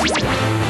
Bye.